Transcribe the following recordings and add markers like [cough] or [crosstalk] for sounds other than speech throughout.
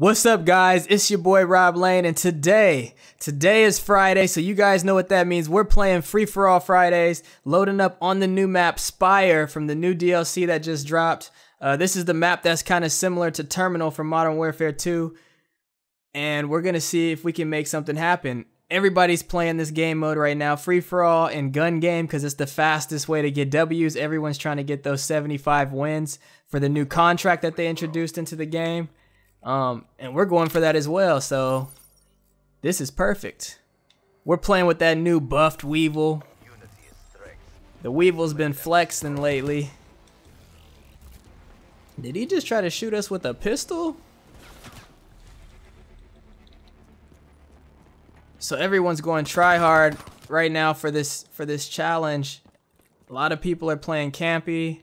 What's up guys? It's your boy Rob Lane and today, today is Friday, so you guys know what that means. We're playing Free For All Fridays, loading up on the new map Spire from the new DLC that just dropped. Uh, this is the map that's kind of similar to Terminal from Modern Warfare 2, and we're gonna see if we can make something happen. Everybody's playing this game mode right now, Free For All and Gun Game, because it's the fastest way to get W's. Everyone's trying to get those 75 wins for the new contract that they introduced into the game. Um, and we're going for that as well. So this is perfect. We're playing with that new buffed Weevil. The Weevil's been flexing lately. Did he just try to shoot us with a pistol? So everyone's going try hard right now for this for this challenge. A lot of people are playing campy.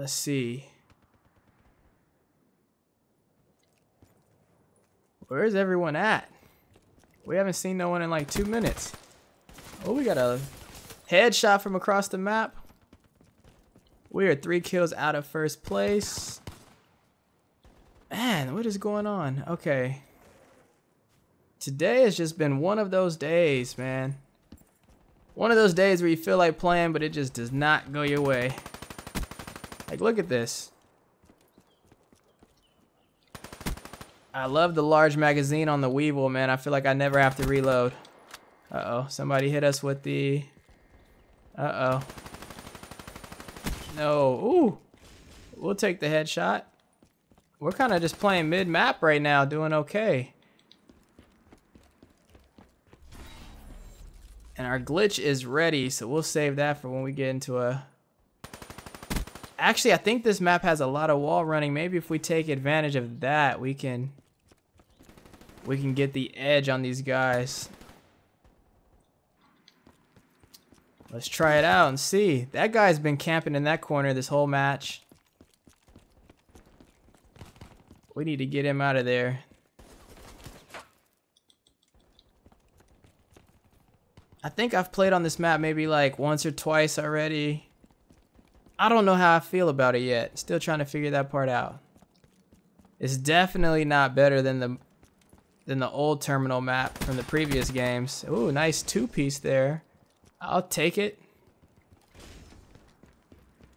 Let's see. Where is everyone at? We haven't seen no one in like two minutes. Oh, we got a headshot from across the map. We are three kills out of first place. Man, what is going on? Okay. Today has just been one of those days, man. One of those days where you feel like playing, but it just does not go your way. Like, look at this. I love the large magazine on the Weevil, man. I feel like I never have to reload. Uh-oh. Somebody hit us with the... Uh-oh. No. Ooh. We'll take the headshot. We're kind of just playing mid-map right now, doing okay. And our glitch is ready, so we'll save that for when we get into a Actually, I think this map has a lot of wall running. Maybe if we take advantage of that, we can we can get the edge on these guys. Let's try it out and see. That guy's been camping in that corner this whole match. We need to get him out of there. I think I've played on this map maybe like once or twice already. I don't know how I feel about it yet. Still trying to figure that part out. It's definitely not better than the than the old terminal map from the previous games. Ooh, nice two-piece there. I'll take it.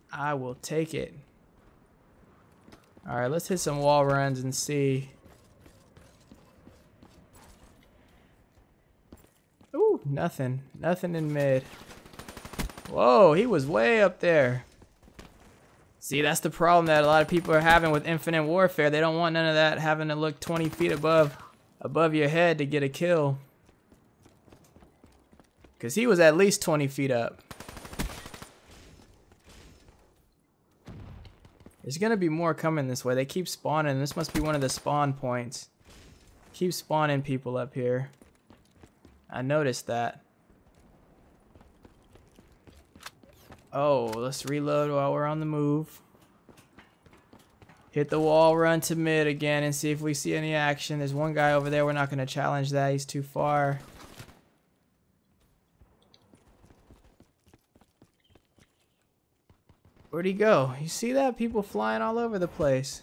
I will take it. Alright, let's hit some wall runs and see. Ooh, nothing. Nothing in mid. Whoa, he was way up there. See, that's the problem that a lot of people are having with Infinite Warfare. They don't want none of that having to look 20 feet above above your head to get a kill. Because he was at least 20 feet up. There's going to be more coming this way. They keep spawning. This must be one of the spawn points. Keep spawning people up here. I noticed that. Oh, let's reload while we're on the move. Hit the wall, run to mid again, and see if we see any action. There's one guy over there. We're not going to challenge that. He's too far. Where'd he go? You see that? People flying all over the place.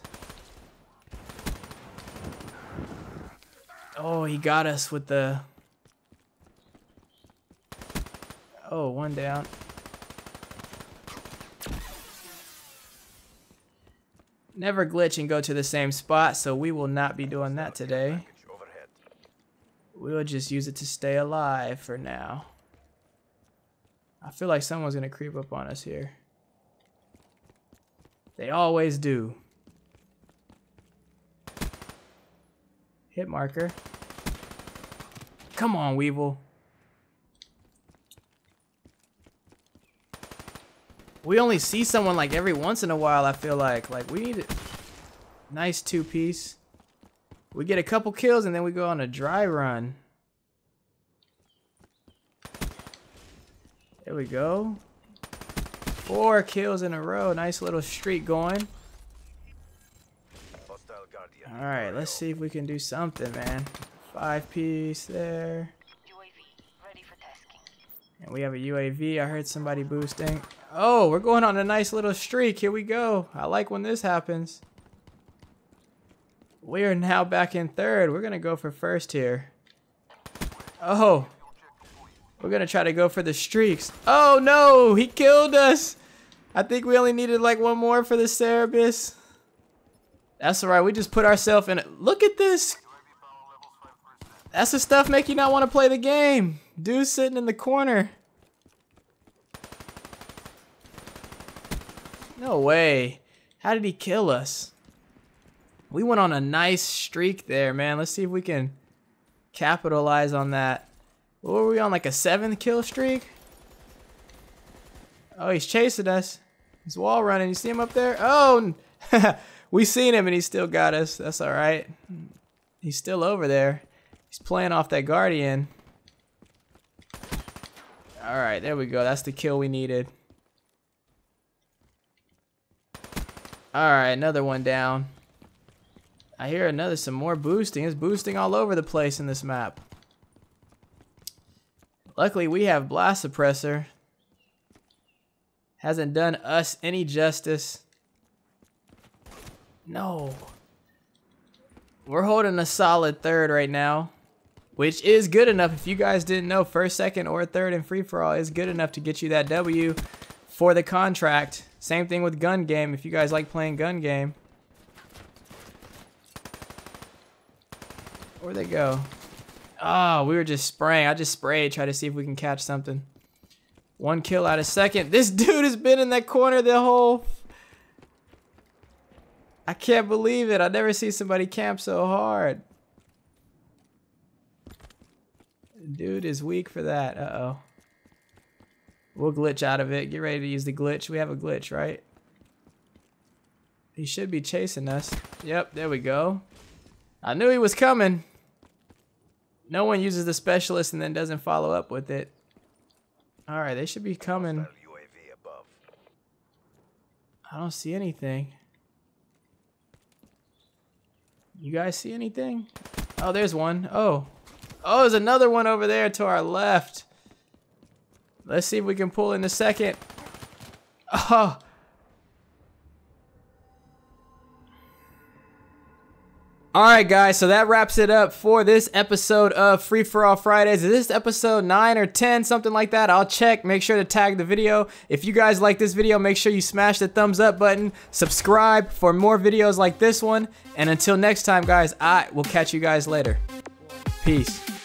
Oh, he got us with the... Oh, one down. Never glitch and go to the same spot, so we will not be doing that today. We'll just use it to stay alive for now. I feel like someone's to creep up on us here. They always do. Hit marker. Come on, Weevil. We only see someone like every once in a while, I feel like. Like, we need a nice two-piece. We get a couple kills and then we go on a dry run. There we go. Four kills in a row. Nice little streak going. Alright, let's see if we can do something, man. Five piece there. And we have a UAV. I heard somebody boosting. Oh, we're going on a nice little streak. Here we go. I like when this happens. We are now back in third. We're going to go for first here. Oh. We're going to try to go for the streaks. Oh, no. He killed us. I think we only needed like one more for the Cerberus. That's all right. We just put ourselves in it. Look at this. That's the stuff make you not want to play the game. Dude sitting in the corner. No way. How did he kill us? We went on a nice streak there, man. Let's see if we can capitalize on that. What were we on, like a seventh kill streak? Oh, he's chasing us. He's wall running. You see him up there? Oh, [laughs] we seen him and he still got us. That's all right. He's still over there. He's playing off that Guardian. All right, there we go. That's the kill we needed. All right, another one down. I hear another, some more boosting. It's boosting all over the place in this map. Luckily, we have Blast Suppressor. Hasn't done us any justice. No. We're holding a solid third right now. Which is good enough. If you guys didn't know, first, second, or third in free-for-all is good enough to get you that W for the contract. Same thing with gun game, if you guys like playing gun game. Where'd they go? Oh, we were just spraying. I just sprayed, try to see if we can catch something. One kill out of second. This [laughs] dude has been in that corner the whole... I can't believe it. I never see somebody camp so hard. Dude is weak for that. Uh-oh. We'll glitch out of it. Get ready to use the glitch. We have a glitch, right? He should be chasing us. Yep, there we go. I knew he was coming. No one uses the specialist and then doesn't follow up with it. Alright, they should be coming. I don't see anything. You guys see anything? Oh, there's one. Oh. Oh, there's another one over there to our left. Let's see if we can pull in a second. Oh. Alright guys, so that wraps it up for this episode of Free For All Fridays. Is this episode 9 or 10, something like that? I'll check, make sure to tag the video. If you guys like this video, make sure you smash the thumbs up button, subscribe for more videos like this one, and until next time guys, I will catch you guys later. Peace.